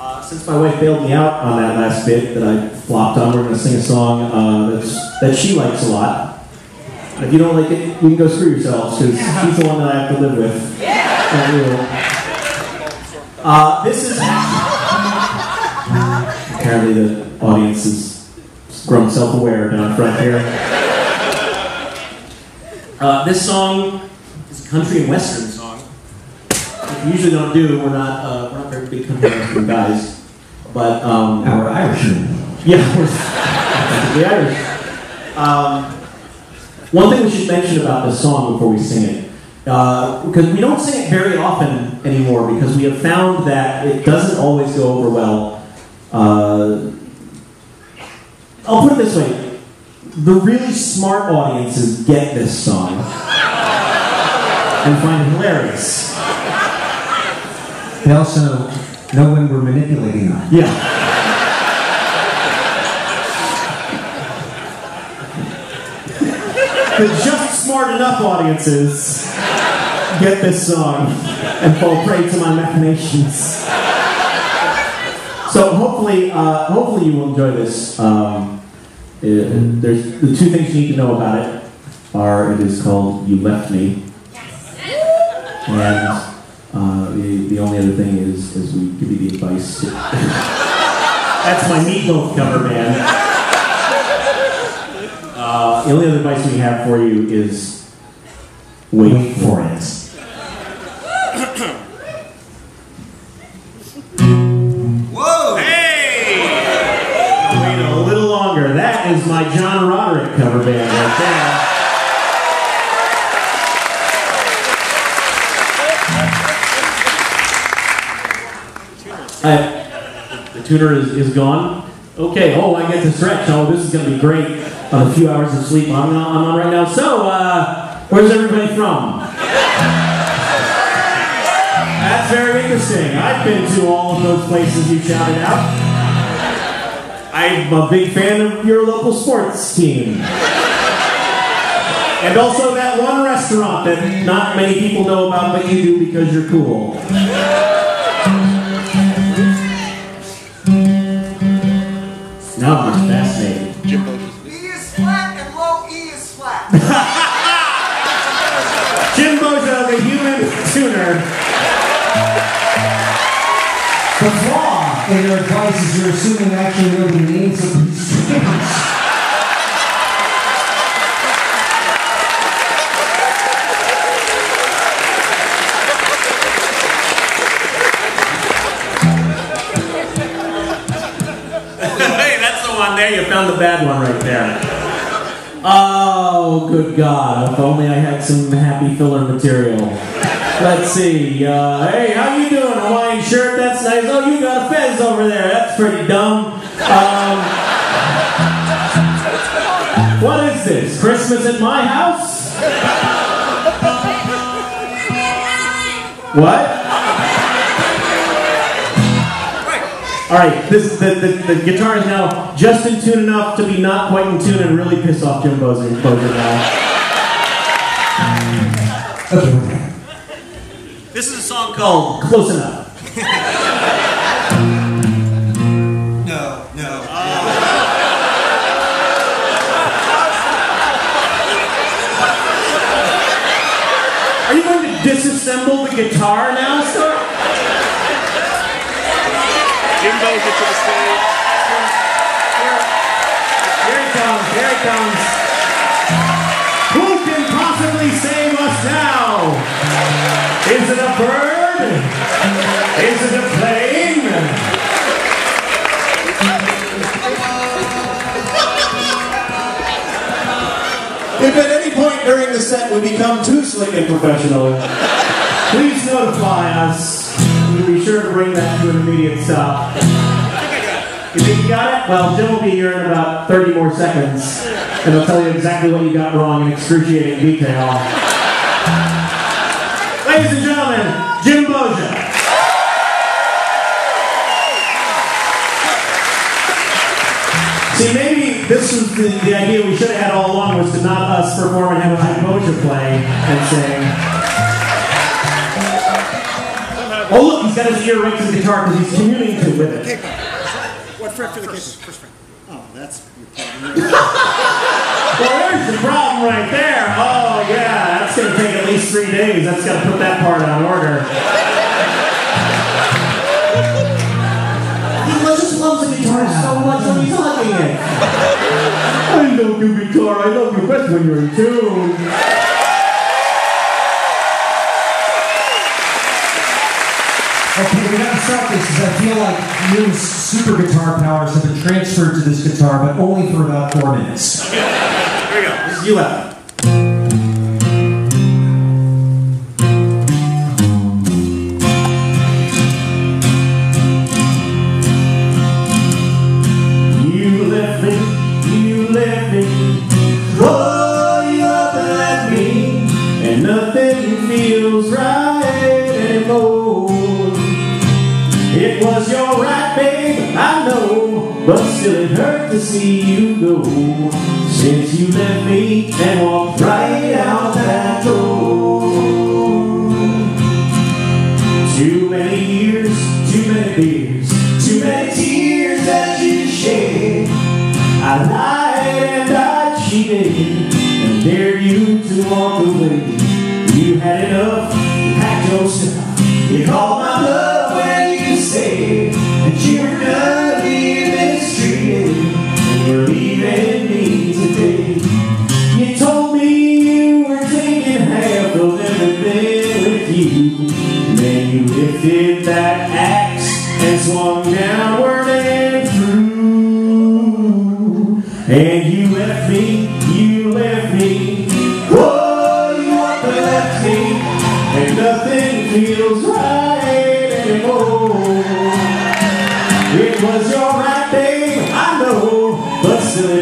Uh, since my wife bailed me out on that last bit that I flopped on, we're going to sing a song uh, that's, that she likes a lot. If you don't like it, you can go screw yourselves because she's the one that I have to live with. You. Uh, this is apparently the audience has grown self-aware down front here. Uh, this song is country and western we usually don't do. We're not uh, we're not very big country guys, but um, Our Irishmen. yeah, we're the Irish. Um, one thing we should mention about this song before we sing it, uh, because we don't sing it very often anymore, because we have found that it doesn't always go over well. Uh, I'll put it this way: the really smart audiences get this song and find it hilarious. They also know when we're manipulating them. Yeah. the just smart enough audiences get this song and fall prey to my machinations. So hopefully, uh, hopefully you will enjoy this. Um, it- there's the two things you need to know about it are it is called "You Left Me," and uh, the, the only other thing is is we give you the advice. That's my Meat Loaf cover band. Uh, the only other advice we have for you is wait for it. Whoa! Hey Wait a little longer. That is my John Roderick cover band right there. Uh, tuner is, is gone. Okay, oh, I get to stretch. Oh, this is going to be great. On a few hours of sleep I'm on, I'm on right now. So, uh, where's everybody from? That's very interesting. I've been to all of those places you shouted out. I'm a big fan of your local sports team. And also that one restaurant that not many people know about, but you do because you're cool. Now I'm fascinated. B is flat and low E is flat. Jim Boggia, the human tuner. The flaw in your advice is you're assuming I actually know the names of these things. Bad one right there. Oh, good God. If only I had some happy filler material. Let's see. Uh, hey, how you doing? Hawaiian shirt? That's nice. Oh, you got a fez over there. That's pretty dumb. Um, what is this? Christmas at my house? What? All right, this the, the, the guitar is now just in tune enough to be not quite in tune and really piss off Jim Bozer Bozer now. Okay. This is a song called "Close Enough." No, no. Are you going to disassemble the guitar now, sir? Jim to the stage. Here he comes. Here he comes. Who can possibly save us now? Is it a bird? Is it a plane? If at any point during the set we become too slick and professional, please notify us. Be sure to bring that to an immediate stop. You think you got it? Well, Jim will be here in about 30 more seconds, and he'll tell you exactly what you got wrong in excruciating detail. Ladies and gentlemen, Jim Boggia. See, maybe this was the, the idea we should have had all along was to not us perform and have a Boggia play and sing. Oh, look, he's got his ear right to the guitar because he's communicating with it. What fret for the capo? First fret. Oh, that's your problem. Well, there's the problem right there. Oh, yeah, that's going to take at least three days. That's got to put that part on order. He just loves the guitar so much when he's hugging it. I love you, guitar. I love you best when you're in tune. Okay, we gotta stop this because I feel like Neil's super guitar powers have been transferred to this guitar, but only for about four minutes. Here we go. This is you left. Me. Lord you up and left me, still it hurt to see you go. Since you left me and walked right out that door. Too many years, too many beers, too many tears that you shed. I lied and I cheated and dared you to walk away. You had enough, you packed your stuff. You called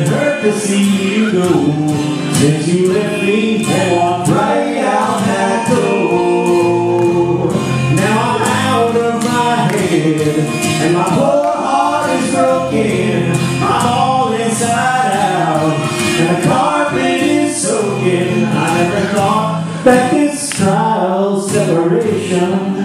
hurt to see you go. Since you left me and walked right out that door. Now I'm out of my head, and my poor heart is broken. I'm all inside out, and the carpet is soaking. I never thought that this trial separation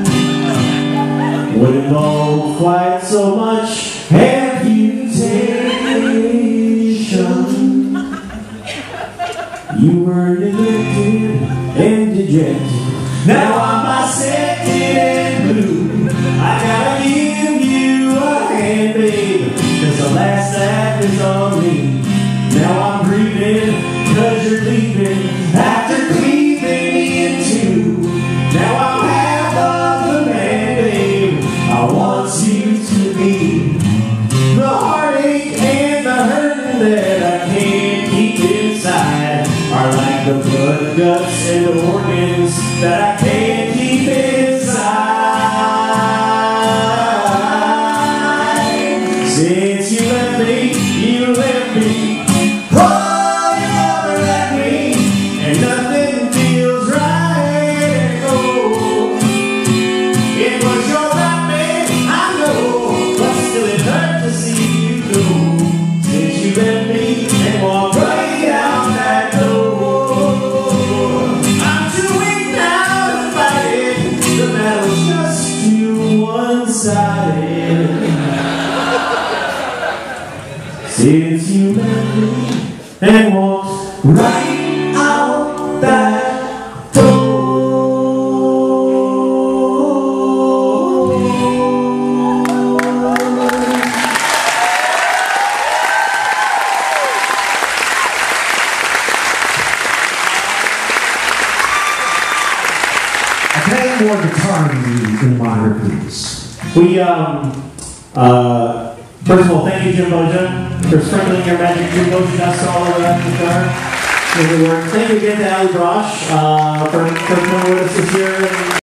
Now I'm dissected and blue. I gotta give you a hand, babe, cause the last act is on me. Now I'm grieving cause you're leaving after cleaving in two. Now I'm half of the man, babe, I want you to be. The heartache and the hurt that I can't keep inside are like the blood, guts, and organs that I and walked right out that door. I can I have more guitar in, in monitor, please? We, um, uh, first of all, thank you, Jim Boggia, for sprinkling your magic Jim Boggia dust all that guitar. Really. Thank you again to Allie Brosh, uh, for, for coming with us this year.